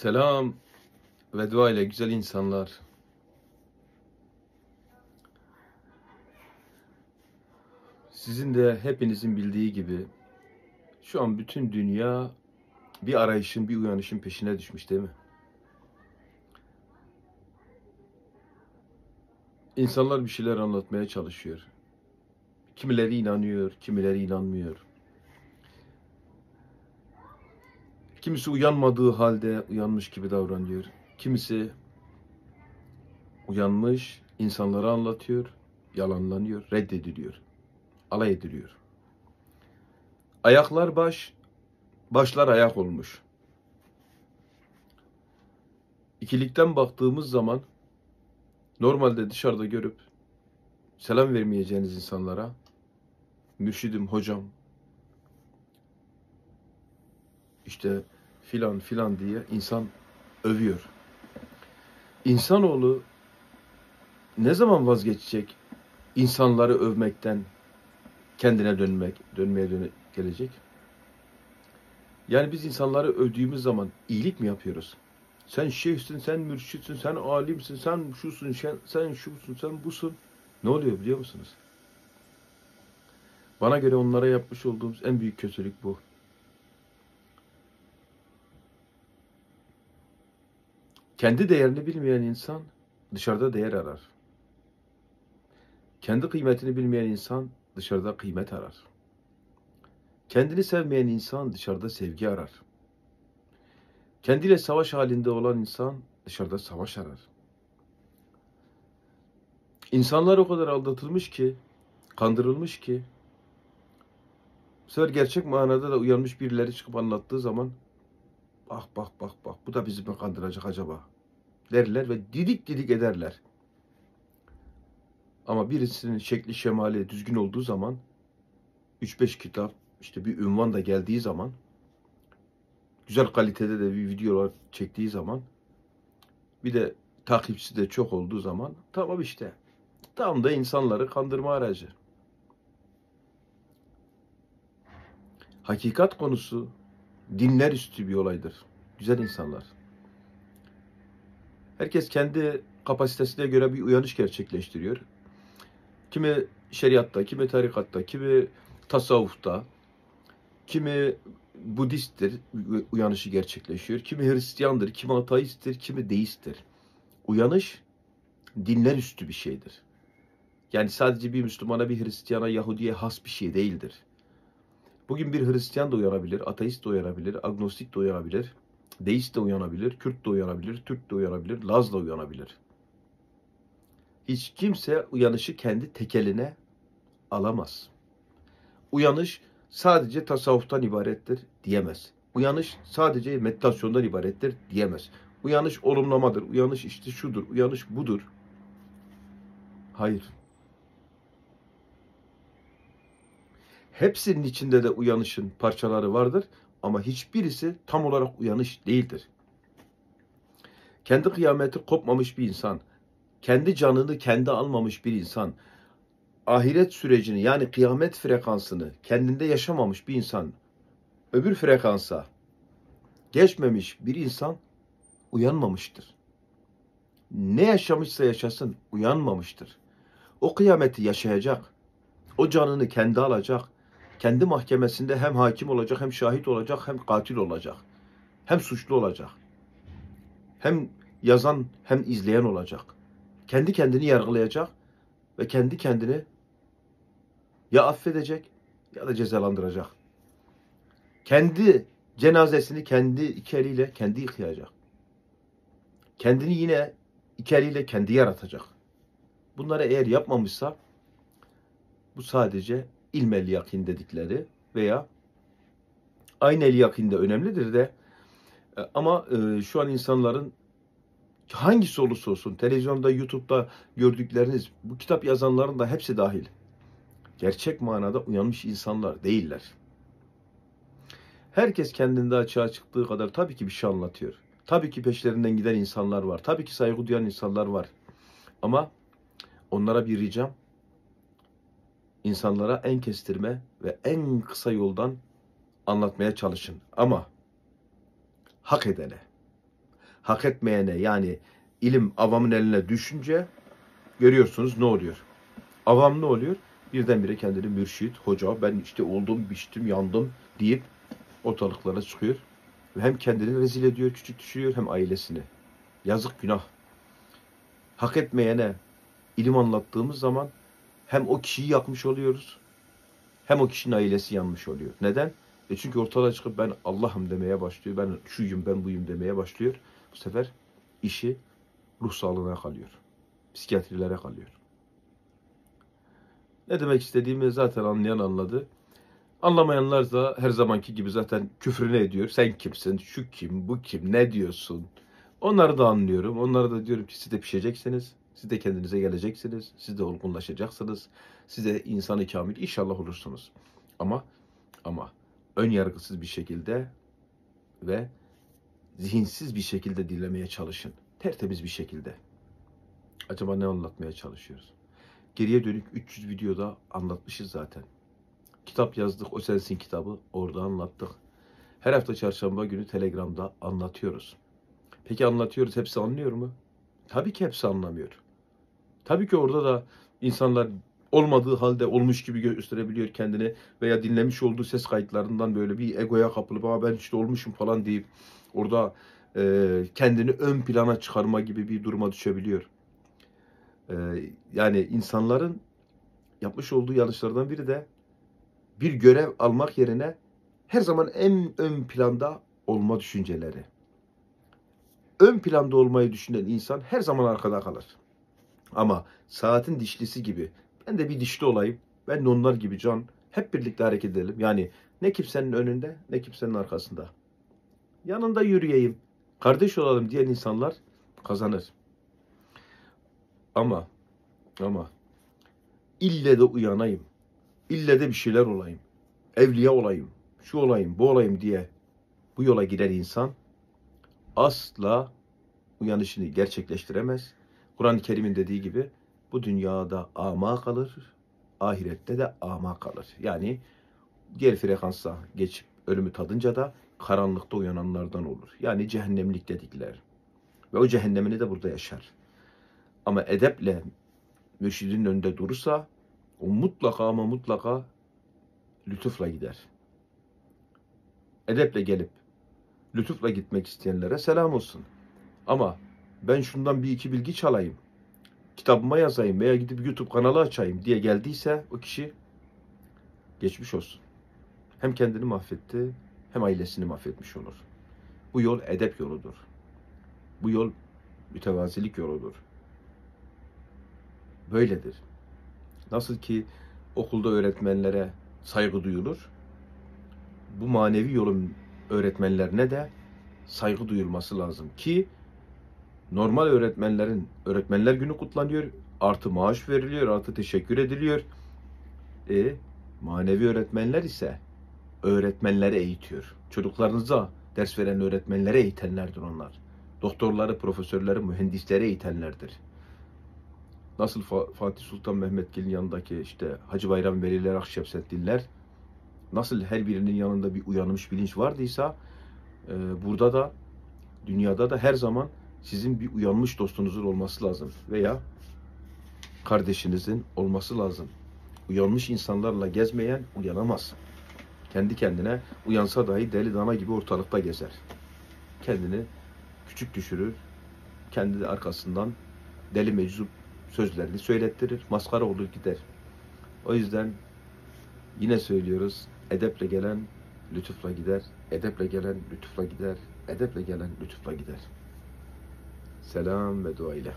Selam ve dua ile güzel insanlar. Sizin de hepinizin bildiği gibi şu an bütün dünya bir arayışın, bir uyanışın peşine düşmüş değil mi? İnsanlar bir şeyler anlatmaya çalışıyor. Kimileri inanıyor, kimileri inanmıyor. Kimisi uyanmadığı halde uyanmış gibi davranıyor. Kimisi uyanmış, insanlara anlatıyor, yalanlanıyor, reddediliyor, alay ediliyor. Ayaklar baş, başlar ayak olmuş. İkilikten baktığımız zaman normalde dışarıda görüp selam vermeyeceğiniz insanlara mürşidim, hocam, işte filan filan diye insan övüyor. İnsanoğlu ne zaman vazgeçecek insanları övmekten kendine dönmek, dönmeye döne, gelecek? Yani biz insanları övdüğümüz zaman iyilik mi yapıyoruz? Sen şeyhsin, sen mürşitsin, sen alimsin, sen şusun, sen, sen şusun, sen busun. Ne oluyor biliyor musunuz? Bana göre onlara yapmış olduğumuz en büyük kötülük bu. Kendi değerini bilmeyen insan dışarıda değer arar. Kendi kıymetini bilmeyen insan dışarıda kıymet arar. Kendini sevmeyen insan dışarıda sevgi arar. Kendiyle savaş halinde olan insan dışarıda savaş arar. İnsanlar o kadar aldatılmış ki, kandırılmış ki, bu sefer gerçek manada da uyanmış birileri çıkıp anlattığı zaman bak bak bak bak bu da bizi mi kandıracak acaba derler ve didik didik ederler. Ama birisinin şekli şemali düzgün olduğu zaman 3-5 kitap işte bir ünvan da geldiği zaman güzel kalitede de bir videolar çektiği zaman bir de takipçisi de çok olduğu zaman tamam işte tam da insanları kandırma aracı. Hakikat konusu dinler üstü bir olaydır. Güzel insanlar. Herkes kendi kapasitesine göre bir uyanış gerçekleştiriyor. Kimi şeriatta, kimi tarikatta, kimi tasavvufta, kimi Budisttir uyanışı gerçekleşiyor. Kimi Hristiyandır, kimi ateisttir, kimi deisttir. Uyanış dinler üstü bir şeydir. Yani sadece bir Müslümana, bir Hristiyana, Yahudiye has bir şey değildir. Bugün bir Hristiyan da uyanabilir, ateist de uyanabilir, agnostik de uyanabilir, deist de uyanabilir, Kürt de uyanabilir, Türk de uyanabilir, Laz da uyanabilir. Hiç kimse uyanışı kendi tekeline alamaz. Uyanış sadece tasavvuftan ibarettir diyemez. Uyanış sadece meditasyondan ibarettir diyemez. Uyanış olumlamadır, uyanış işte şudur, uyanış budur. Hayır. Hepsinin içinde de uyanışın parçaları vardır ama hiçbirisi tam olarak uyanış değildir. Kendi kıyameti kopmamış bir insan, kendi canını kendi almamış bir insan, ahiret sürecini yani kıyamet frekansını kendinde yaşamamış bir insan, öbür frekansa geçmemiş bir insan uyanmamıştır. Ne yaşamışsa yaşasın uyanmamıştır. O kıyameti yaşayacak. O canını kendi alacak kendi mahkemesinde hem hakim olacak, hem şahit olacak, hem katil olacak. Hem suçlu olacak. Hem yazan hem izleyen olacak. Kendi kendini yargılayacak ve kendi kendini ya affedecek ya da cezalandıracak. Kendi cenazesini kendi iki eliyle kendi yıkayacak. Kendini yine iki eliyle kendi yaratacak. Bunları eğer yapmamışsa bu sadece ilmel yakin dedikleri veya aynel yakin de önemlidir de e, ama e, şu an insanların hangisi olursa olsun televizyonda, YouTube'da gördükleriniz bu kitap yazanların da hepsi dahil. Gerçek manada uyanmış insanlar değiller. Herkes kendinde açığa çıktığı kadar tabii ki bir şey anlatıyor. Tabii ki peşlerinden giden insanlar var. Tabii ki saygı duyan insanlar var. Ama onlara bir ricam insanlara en kestirme ve en kısa yoldan anlatmaya çalışın. Ama hak edene, hak etmeyene yani ilim avamın eline düşünce görüyorsunuz ne oluyor? Avam ne oluyor? Birdenbire kendini mürşit, hoca, ben işte oldum, biçtim, yandım deyip ortalıklara çıkıyor. Ve hem kendini rezil ediyor, küçük düşürüyor hem ailesini. Yazık günah. Hak etmeyene ilim anlattığımız zaman hem o kişiyi yakmış oluyoruz hem o kişinin ailesi yanmış oluyor. Neden? E çünkü ortalığa çıkıp ben Allah'ım demeye başlıyor. Ben şuyum, ben buyum demeye başlıyor. Bu sefer işi ruh sağlığına kalıyor. Psikiyatrilere kalıyor. Ne demek istediğimi zaten anlayan anladı. Anlamayanlar da her zamanki gibi zaten küfrünü ediyor. Sen kimsin, şu kim, bu kim, ne diyorsun? Onları da anlıyorum. Onlara da diyorum ki siz de pişeceksiniz. Siz de kendinize geleceksiniz. Siz de olgunlaşacaksınız. Siz de insanı kamil inşallah olursunuz. Ama ama ön yargısız bir şekilde ve zihinsiz bir şekilde dinlemeye çalışın. Tertemiz bir şekilde. Acaba ne anlatmaya çalışıyoruz? Geriye dönük 300 videoda anlatmışız zaten. Kitap yazdık, o sensin kitabı orada anlattık. Her hafta çarşamba günü Telegram'da anlatıyoruz. Peki anlatıyoruz, hepsi anlıyor mu? Tabii ki hepsi anlamıyor. Tabii ki orada da insanlar olmadığı halde olmuş gibi gösterebiliyor kendini veya dinlemiş olduğu ses kayıtlarından böyle bir egoya kapılıp Aa, ben işte olmuşum falan deyip orada e, kendini ön plana çıkarma gibi bir duruma düşebiliyor. E, yani insanların yapmış olduğu yanlışlardan biri de bir görev almak yerine her zaman en ön planda olma düşünceleri. Ön planda olmayı düşünen insan her zaman arkada kalır. Ama saatin dişlisi gibi ben de bir dişli olayım. Ben de onlar gibi can. Hep birlikte hareket edelim. Yani ne kimsenin önünde ne kimsenin arkasında. Yanında yürüyeyim. Kardeş olalım diyen insanlar kazanır. Ama ama ille de uyanayım. İlle de bir şeyler olayım. Evliya olayım. Şu olayım, bu olayım diye bu yola giren insan asla uyanışını gerçekleştiremez. Kur'an-ı Kerim'in dediği gibi bu dünyada ama kalır, ahirette de ama kalır. Yani diğer frekansa geçip ölümü tadınca da karanlıkta uyananlardan olur. Yani cehennemlik dedikler. Ve o cehennemini de burada yaşar. Ama edeple mürşidin önünde durursa o mutlaka ama mutlaka lütufla gider. Edeple gelip lütufla gitmek isteyenlere selam olsun. Ama ben şundan bir iki bilgi çalayım, kitabıma yazayım veya gidip YouTube kanalı açayım diye geldiyse o kişi geçmiş olsun. Hem kendini mahvetti hem ailesini mahvetmiş olur. Bu yol edep yoludur. Bu yol mütevazilik yoludur. Böyledir. Nasıl ki okulda öğretmenlere saygı duyulur, bu manevi yolun öğretmenlerine de saygı duyulması lazım ki normal öğretmenlerin öğretmenler günü kutlanıyor, artı maaş veriliyor, artı teşekkür ediliyor. E manevi öğretmenler ise öğretmenleri eğitiyor. Çocuklarınıza ders veren öğretmenlere eğitenlerdir onlar. Doktorları, profesörleri, mühendisleri eğitenlerdir. Nasıl Fatih Sultan Mehmetgil'in yanındaki işte Hacı Bayram Veliler Akşemseddinler nasıl her birinin yanında bir uyanmış bilinç vardıysa e, burada da dünyada da her zaman sizin bir uyanmış dostunuzun olması lazım veya kardeşinizin olması lazım. Uyanmış insanlarla gezmeyen uyanamaz. Kendi kendine uyansa dahi deli dana gibi ortalıkta gezer. Kendini küçük düşürür. Kendi arkasından deli meczup sözlerini söylettirir. Maskara olur gider. O yüzden yine söylüyoruz. Edeple gelen lütufla gider. Edeple gelen lütufla gider. Edeple gelen lütufla gider. Selam ve dua ile.